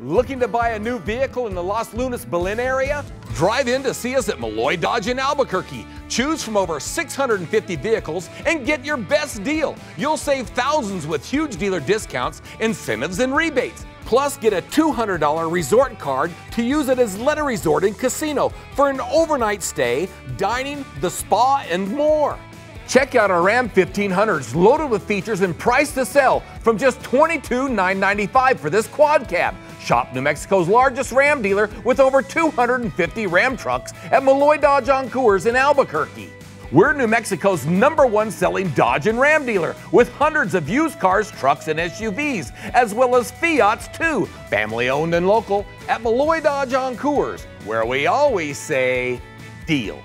Looking to buy a new vehicle in the Los Lunas Belen area? Drive in to see us at Melloy Dodge in Albuquerque. Choose from over 650 vehicles and get your best deal. You'll save thousands with huge dealer discounts, incentives, and rebates. Plus, get a $200 resort card to use it as Resort and Casino for an overnight stay, dining, the spa, and more. Check out our Ram 1500s loaded with features and priced to sell from just $22,995 for this quad cab. Shop New Mexico's largest Ram dealer with over 250 Ram trucks at Melloy Dodge on Coors in Albuquerque. We're New Mexico's number one selling Dodge and Ram dealer with hundreds of used cars, trucks, and SUVs, as well as Fiats too, family owned and local at Melloy Dodge on Coors, where we always say, deal.